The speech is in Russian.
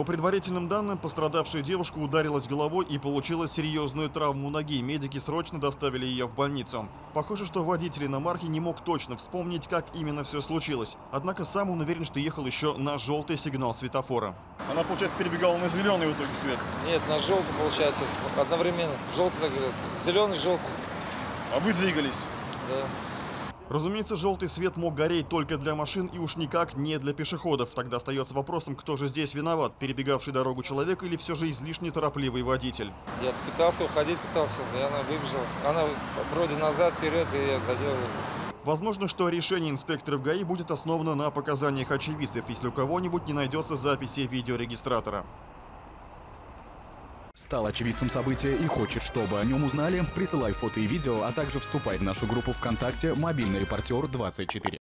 По предварительным данным, пострадавшая девушка ударилась головой и получила серьезную травму ноги. Медики срочно доставили ее в больницу. Похоже, что водитель иномарки не мог точно вспомнить, как именно все случилось. Однако сам он уверен, что ехал еще на желтый сигнал светофора. Она, получается, перебегала на зеленый в итоге свет. Нет, на желтый получается. Одновременно. Желтый загорелся. Зеленый, желтый. А вы двигались. Да. Разумеется, желтый свет мог гореть только для машин и уж никак не для пешеходов. Тогда остается вопросом, кто же здесь виноват, перебегавший дорогу человек или все же излишне торопливый водитель. Я пытался уходить, пытался, и она выбежала. Она вроде назад, вперед, и я задел. Возможно, что решение инспекторов ГАИ будет основано на показаниях очевидцев, если у кого-нибудь не найдется записи видеорегистратора. Стал очевидцем события и хочет, чтобы о нем узнали? Присылай фото и видео, а также вступай в нашу группу ВКонтакте «Мобильный репортер 24».